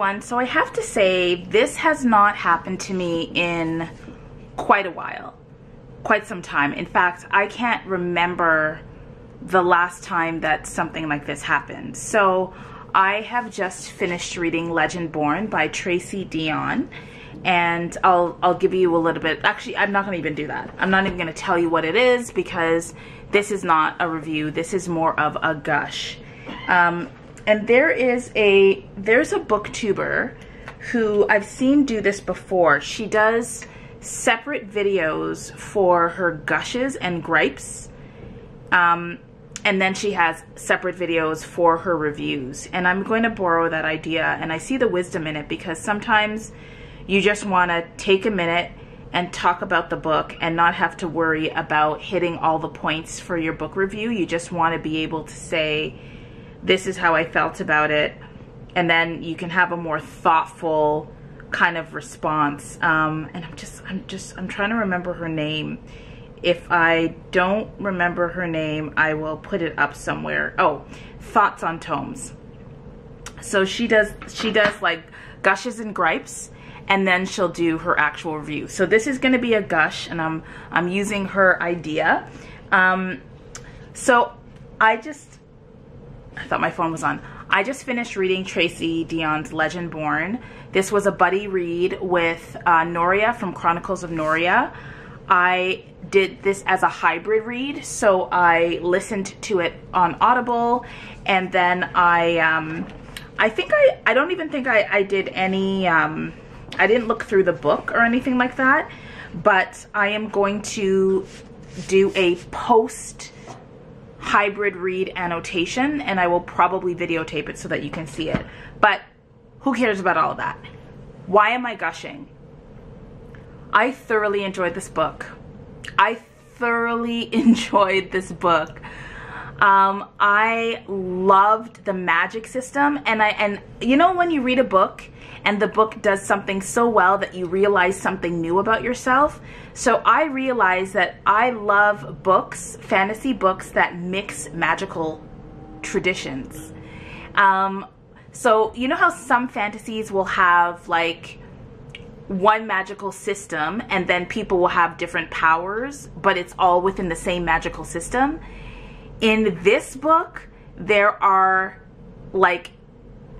everyone. So I have to say, this has not happened to me in quite a while, quite some time. In fact, I can't remember the last time that something like this happened. So I have just finished reading Legendborn by Tracy Deonn and I'll I'll give you a little bit. Actually, I'm not going to even do that. I'm not even going to tell you what it is because this is not a review. This is more of a gush. Um, and there is a there's a booktuber who I've seen do this before. She does separate videos for her gushes and gripes. Um, and then she has separate videos for her reviews. And I'm going to borrow that idea and I see the wisdom in it because sometimes you just want to take a minute and talk about the book and not have to worry about hitting all the points for your book review. You just want to be able to say, this is how I felt about it. And then you can have a more thoughtful kind of response. Um, and I'm just, I'm just, I'm trying to remember her name. If I don't remember her name, I will put it up somewhere. Oh, Thoughts on Tomes. So she does, she does like gushes and gripes and then she'll do her actual review. So this is going to be a gush, and I'm I'm using her idea. Um, so I just I thought my phone was on. I just finished reading Tracy Deonn's Legendborn. This was a buddy read with uh, Noria from Chronicles of Noria. I did this as a hybrid read, so I listened to it on Audible, and then I, um, I think I, I don't even think I, I did any, um, I didn't look through the book or anything like that, but I am going to do a post hybrid read annotation and I will probably videotape it so that you can see it. But who cares about all of that? Why am I gushing? I thoroughly enjoyed this book. I thoroughly enjoyed this book. Um, I loved the magic system and I and you know when you read a book and the book does something so well that you realize something new about yourself. So I realized that I love books, fantasy books that mix magical traditions. Um, so you know how some fantasies will have like one magical system and then people will have different powers, but it's all within the same magical system. In this book, there are like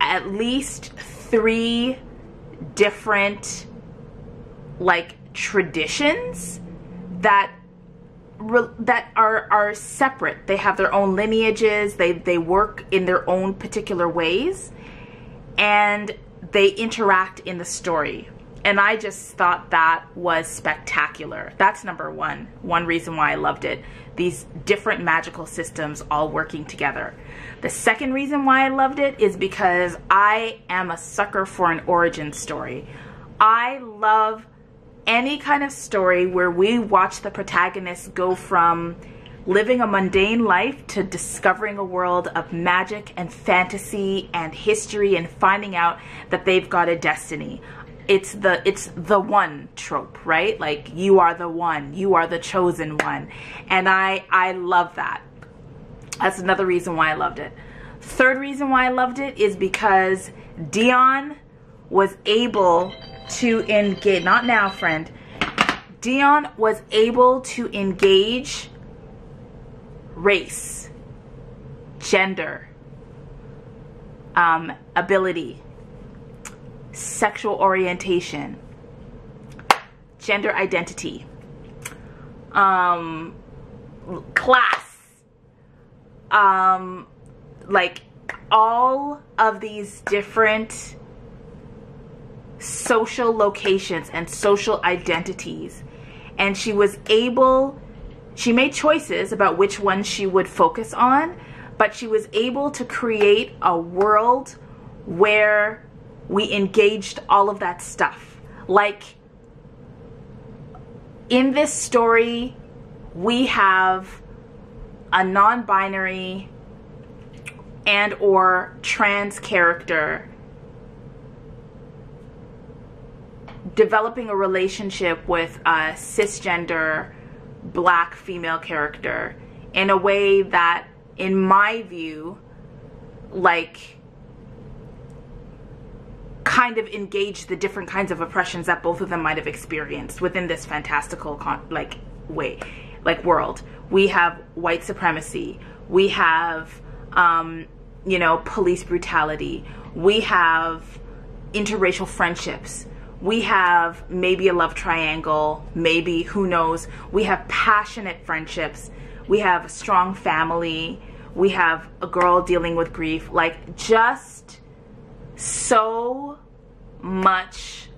at least three different like traditions that that are are separate. They have their own lineages. They they work in their own particular ways, and they interact in the story. And I just thought that was spectacular. That's number one. One reason why I loved it. These different magical systems all working together. The second reason why I loved it is because I am a sucker for an origin story. I love any kind of story where we watch the protagonist go from living a mundane life to discovering a world of magic and fantasy and history and finding out that they've got a destiny. It's the it's the one trope right? Like you are the one you are the chosen one. And i i love that. That's another reason why i loved it. Third reason why i loved it is because Deonn was able to engage not now friend. Deonn was able to engage race gender um, ability sexual orientation, gender identity, um, class, um, like all of these different social locations and social identities. And she was able, she made choices about which one she would focus on, but she was able to create a world where we engaged all of that stuff. Like in this story, we have a non-binary and or trans character developing a relationship with a cisgender black female character in a way that in my view like kind of engage the different kinds of oppressions that both of them might have experienced within this fantastical like way like world. We have white supremacy. We have um, you know police brutality. We have interracial friendships we have maybe a love triangle maybe who knows? We have passionate friendships. We have a strong family. We have a girl dealing with grief. Like just so much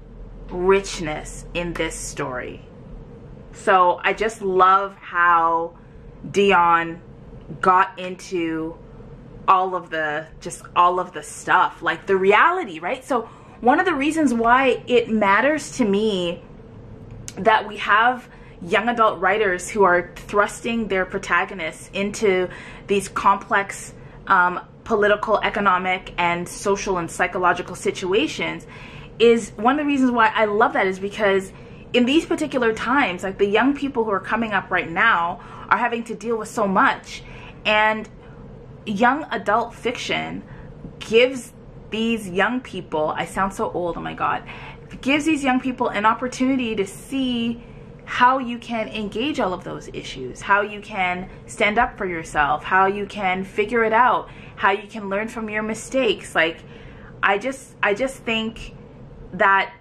richness in this story. So I just love how Deonn got into all of the just all of the stuff, like the reality, right? So one of the reasons why it matters to me that we have young adult writers who are thrusting their protagonists into these complex um, political, economic, and social and psychological situations is one of the reasons why I love that is because in these particular times, like the young people who are coming up right now are having to deal with so much. And young adult fiction gives these young people, I sound so old, oh my God, gives these young people an opportunity to see how you can engage all of those issues, how you can stand up for yourself, how you can figure it out, how you can learn from your mistakes. Like I just I just think that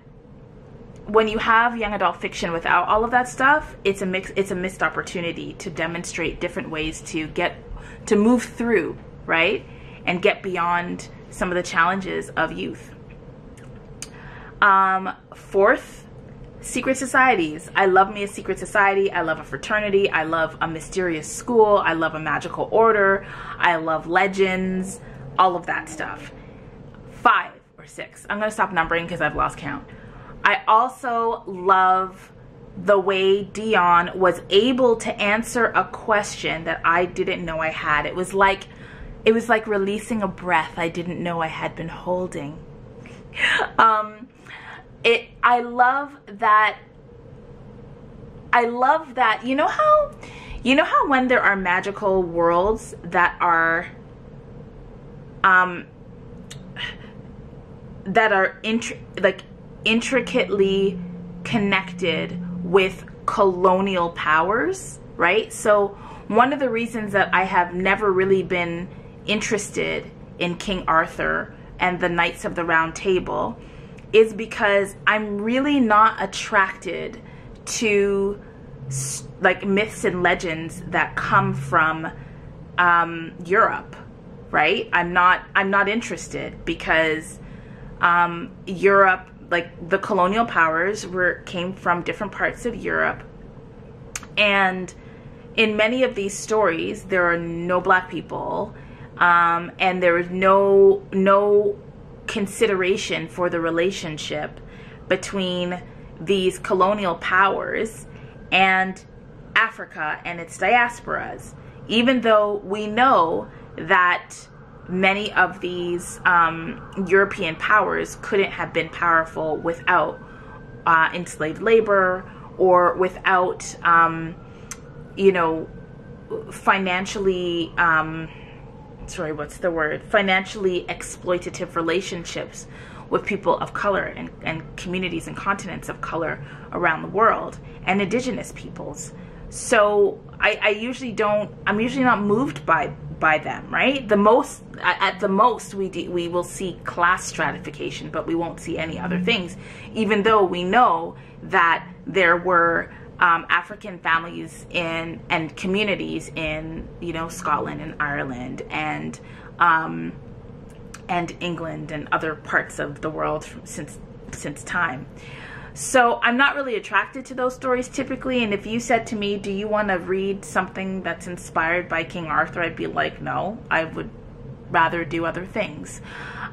when you have young adult fiction without all of that stuff, it's a mix it's a missed opportunity to demonstrate different ways to get to move through, right? And get beyond some of the challenges of youth. Um, fourth, secret societies. I love me a secret society. I love a fraternity. I love a mysterious school. I love a magical order. I love legends, all of that stuff. Five or six. I'm going to stop numbering because I've lost count. I also love the way Deonn was able to answer a question that I didn't know I had. It was like it was like releasing a breath I didn't know I had been holding. um it I love that I love that you know how you know how when there are magical worlds that are um that are int- like intricately connected with colonial powers, right? So one of the reasons that I have never really been interested in King Arthur and the Knights of the Round Table is because I'm really not attracted to like myths and legends that come from um, Europe, right? I'm not I'm not interested because um, Europe, like the colonial powers, were came from different parts of Europe, and in many of these stories, there are no black people, um, and there is no no consideration for the relationship between these colonial powers and Africa and its diasporas. Even though we know that many of these um, European powers couldn't have been powerful without uh, enslaved labor or without, um, you know, financially, um, sorry, what's the word? Financially exploitative relationships with people of color and, and communities and continents of color around the world and indigenous peoples. So I, I usually don't, I'm usually not moved by by them, right? The most, at the most, we de- we will see class stratification, but we won't see any other things. Even though we know that there were um, African families in and communities in you know Scotland and Ireland and um, and England and other parts of the world since since time. So I'm not really attracted to those stories typically. And if you said to me, do you want to read something that's inspired by King Arthur? I'd be like, no, I would rather do other things.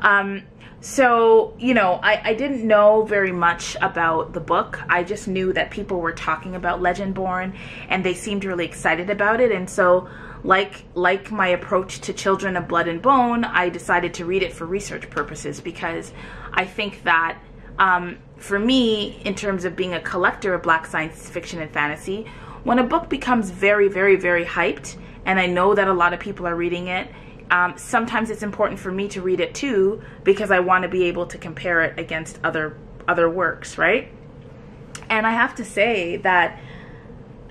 Um, so, you know, I, I didn't know very much about the book. I just knew that people were talking about Legendborn and they seemed really excited about it. And so, like like my approach to Children of Blood and Bone, I decided to read it for research purposes because I think that um, for me, in terms of being a collector of black science fiction and fantasy, when a book becomes very, very, very hyped, and I know that a lot of people are reading it, um, sometimes it's important for me to read it too because I want to be able to compare it against other other works, right? And I have to say that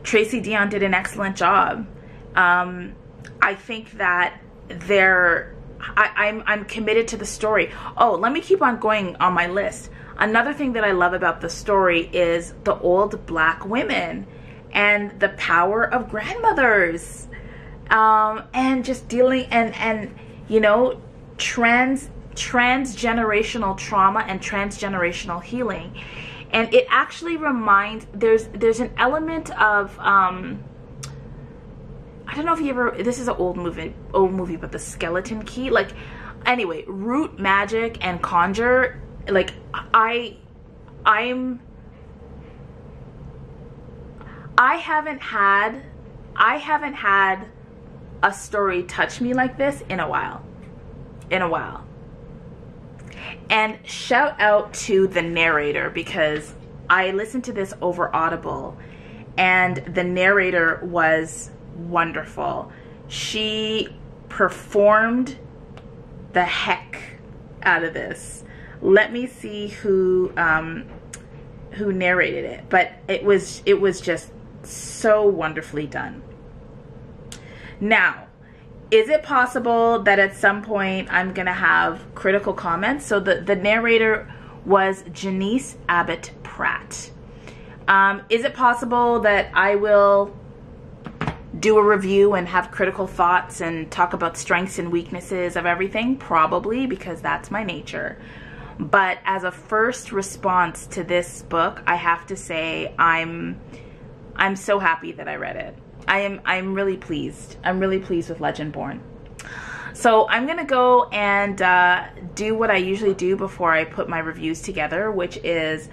Tracy Deonn did an excellent job. Um, I think that there, I, I'm I'm committed to the story. Oh, let me keep on going on my list. Another thing that I love about the story is the old black women and the power of grandmothers um, and just dealing and and you know trans transgenerational trauma and transgenerational healing. And it actually reminds there's there's an element of um, I don't know if you ever this is an old movie old movie but the skeleton key like anyway root magic and conjure like I I'm I haven't had I haven't had a story touch me like this in a while. In a while. And shout out to the narrator because I listened to this over Audible and the narrator was wonderful. She performed the heck out of this. Let me see who um, who narrated it, but it was it was just so wonderfully done. Now, is it possible that at some point I'm going to have critical comments? So the, the narrator was Joniece Abbott Pratt. Um, is it possible that I will do a review and have critical thoughts and talk about strengths and weaknesses of everything? Probably, because that's my nature. But as a first response to this book, I have to say I'm I'm so happy that I read it. I am I'm really pleased. I'm really pleased with Legendborn. So I'm gonna go and uh, do what I usually do before I put my reviews together, which is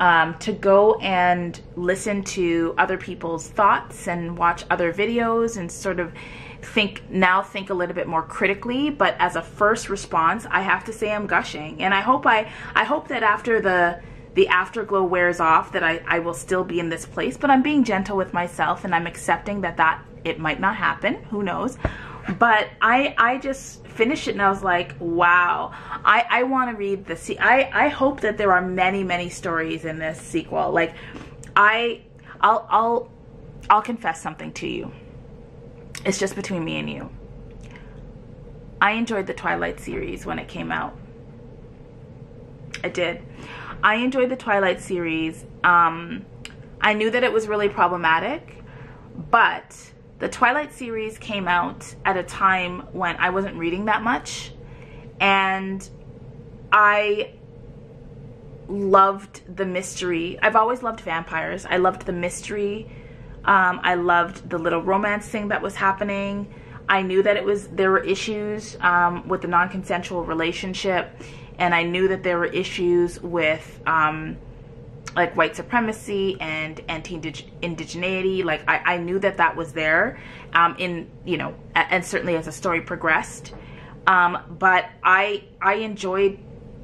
um, to go and listen to other people's thoughts and watch other videos and sort of think now think a little bit more critically but as a first response i have to say i'm gushing and i hope i i hope that after the the afterglow wears off that I, I will still be in this place but i'm being gentle with myself and i'm accepting that that it might not happen. Who knows? But i i just finished it and i was like wow. I i want to read the see i i hope that there are many many stories in this sequel. Like i i'll i'll i'll confess something to you. It's just between me and you. I enjoyed the twilight series when it came out. I did I enjoyed the Twilight series. Um, I knew that it was really problematic, but the Twilight series came out at a time when I wasn't reading that much, and I loved the mystery. I've always loved vampires. I loved the mystery. Um, I loved the little romance thing that was happening. I knew that it was there were issues um, with the non-consensual relationship and I knew that there were issues with um, like white supremacy and anti-indigeneity. Like I, I knew that that was there um, in you know, and certainly as the story progressed. Um, but I I enjoyed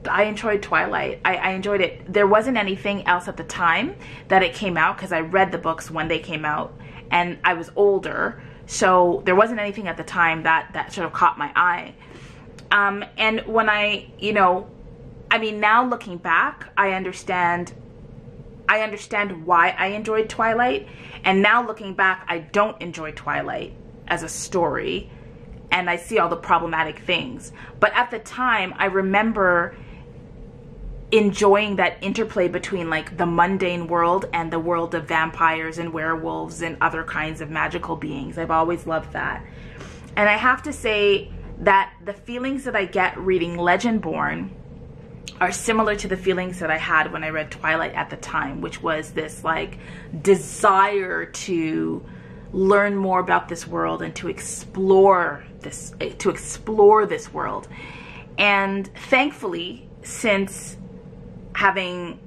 I enjoyed Twilight. I, I, enjoyed it. There wasn't anything else at the time that it came out because I read the books when they came out, and I was older, so there wasn't anything at the time that that sort of caught my eye. Um, and when I, you know, I mean, now looking back, I understand. I understand why I enjoyed Twilight, and now looking back, I don't enjoy Twilight as a story, and I see all the problematic things. But at the time, I remember enjoying that interplay between like the mundane world and the world of vampires and werewolves and other kinds of magical beings. I've always loved that. And I have to say, that the feelings that I get reading Legendborn are similar to the feelings that I had when I read Twilight at the time, which was this like desire to learn more about this world and to explore this eh, to explore this world. And thankfully, since having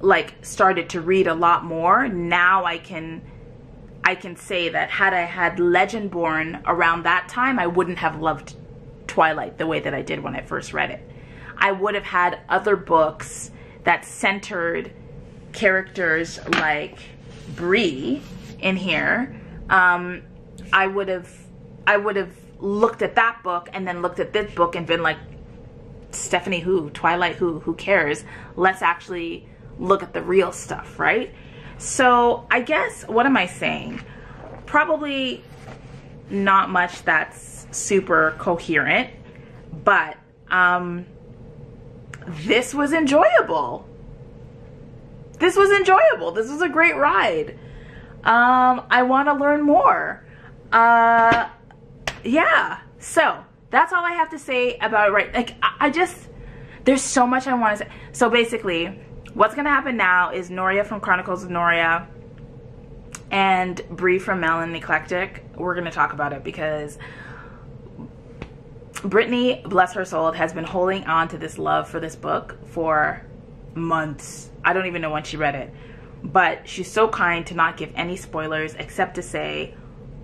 like started to read a lot more, now I can I can say that had I had Legendborn around that time, I wouldn't have loved Twilight the way that I did when I first read it. I would have had other books that centered characters like Bree in here. Um, I would have, I would have looked at that book and then looked at this book and been like, Stephenie who? Twilight who? Who cares? Let's actually look at the real stuff, right? So I guess, what am I saying? Probably not much that's super coherent, but um, this was enjoyable. This was enjoyable. This was a great ride. Um, I want to learn more. Uh, yeah. So that's all I have to say about it. Right? Like I, I just there's so much I want to say. So basically, what's gonna happen now is Noria from Chronicles of Noria and Brie from Melanin Eclectic. We're gonna talk about it because Brittany, bless her soul, has been holding on to this love for this book for months. I don't even know when she read it. But she's so kind to not give any spoilers except to say,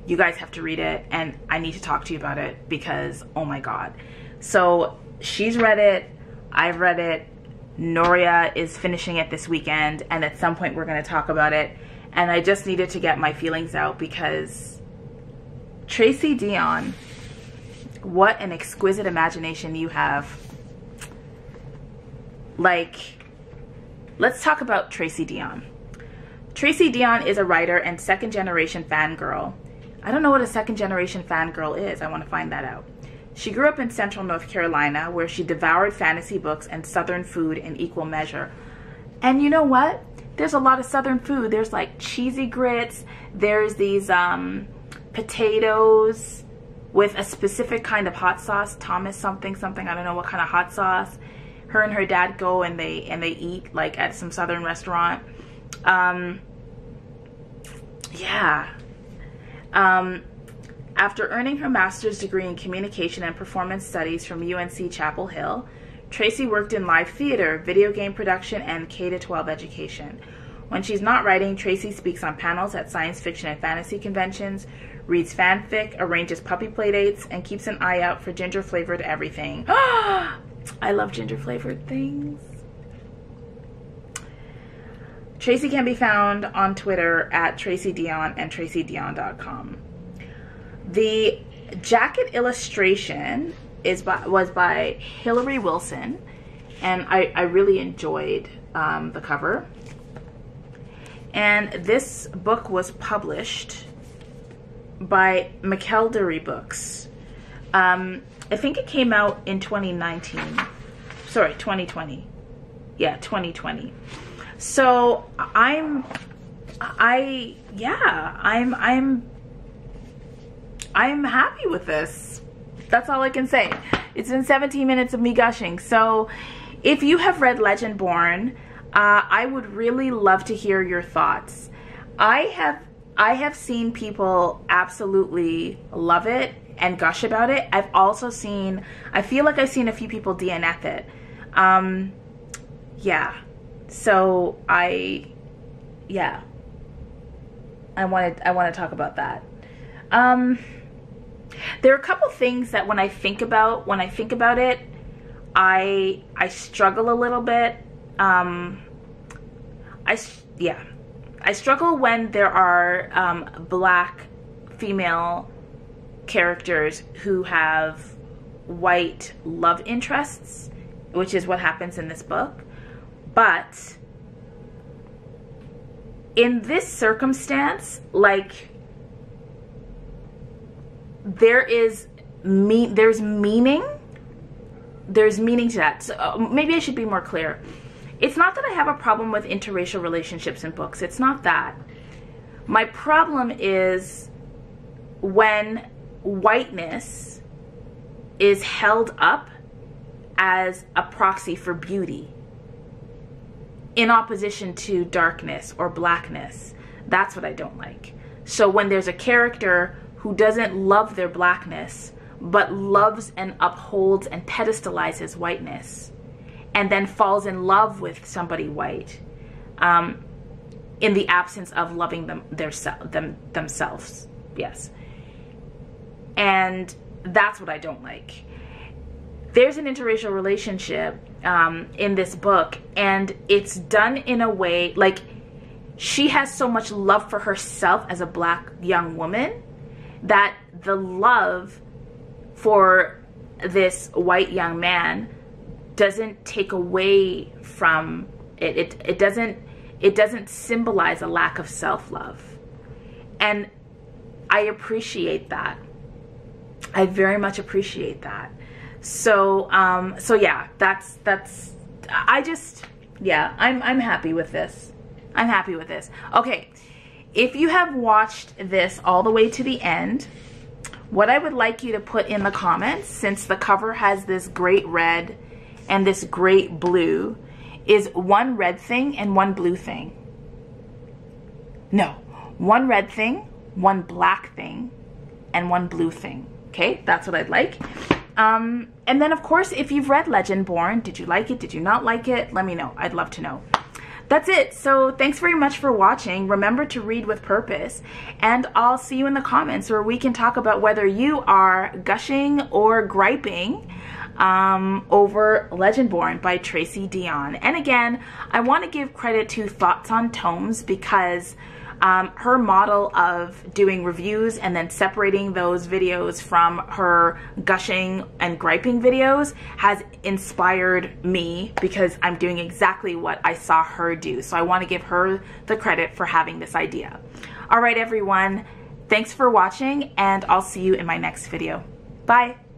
you guys have to read it and I need to talk to you about it because, oh my God. So she's read it, I've read it, Noria is finishing it this weekend, and at some point we're going to talk about it. And I just needed to get my feelings out because Tracy Deonn, what an exquisite imagination you have. Like, let's talk about Tracy Deonn. Tracy Deonn is a writer and second generation fangirl. I don't know what a second generation fangirl is. I want to find that out. She grew up in central North Carolina where she devoured fantasy books and southern food in equal measure. And you know what? There's a lot of southern food. There's like cheesy grits, there's these um, potatoes with a specific kind of hot sauce, Thomas something something, I don't know what kind of hot sauce. Her and her dad go and they and they eat like at some southern restaurant. Um, yeah. Um, after earning her master's degree in communication and performance studies from UNC Chapel Hill, Tracy worked in live theater, video game production, and K 12 education. When she's not writing, Tracy speaks on panels at science fiction and fantasy conventions, reads fanfic, arranges puppy playdates, and keeps an eye out for ginger flavored everything. I love ginger flavored things. Tracy can be found on Twitter at Tracy Deonn and tracydeonn.com. The jacket illustration is by, was by Hillary Wilson, and I, I really enjoyed um, the cover. And this book was published by McElderry Books. Um, I think it came out in 2019. Sorry, 2020. Yeah, 2020. So I'm, I, yeah, I'm, I'm, I'm happy with this. That's all I can say. It's been 17 minutes of me gushing. So if you have read Legendborn, uh, I would really love to hear your thoughts. I have I have seen people absolutely love it and gush about it. I've also seen, I feel like I've seen a few people DNF it. Um, yeah. So I, yeah, I wanted I want to talk about that. Um, there are a couple things that when I think about when I think about it, I I struggle a little bit. Um, I yeah, I struggle when there are um, black female characters who have white love interests, which is what happens in this book. But in this circumstance, like there is me there's meaning there's meaning to that so uh, maybe i should be more clear it's not that i have a problem with interracial relationships in books it's not that my problem is when whiteness is held up as a proxy for beauty in opposition to darkness or blackness. That's what I don't like. So when there's a character who doesn't love their blackness, but loves and upholds and pedestalizes whiteness, and then falls in love with somebody white, um, in the absence of loving them, their, them themselves. Yes. And that's what I don't like. There's an interracial relationship um, in this book, and it's done in a way like she has so much love for herself as a black young woman that the love for this white young man doesn't take away from it. It, it doesn't it doesn't symbolize a lack of self-love. And I appreciate that. I very much appreciate that. So um so yeah, that's that's I just yeah, I'm I'm happy with this. I'm happy with this. Okay. If you have watched this all the way to the end, what I would like you to put in the comments, since the cover has this great red and this great blue, is one red thing and one blue thing. No, one red thing, one black thing, and one blue thing. Okay, that's what I'd like. Um, and then, of course, if you've read Legendborn, did you like it? Did you not like it? Let me know. I'd love to know. That's it. So thanks very much for watching. Remember to read with purpose. And I'll see you in the comments where we can talk about whether you are gushing or griping um, over Legendborn by Tracy Deonn. And again, I want to give credit to Thoughts on Tomes because um, her model of doing reviews and then separating those videos from her gushing and griping videos has inspired me because I'm doing exactly what I saw her do. So I want to give her the credit for having this idea. All right, everyone. Thanks for watching and I'll see you in my next video. Bye.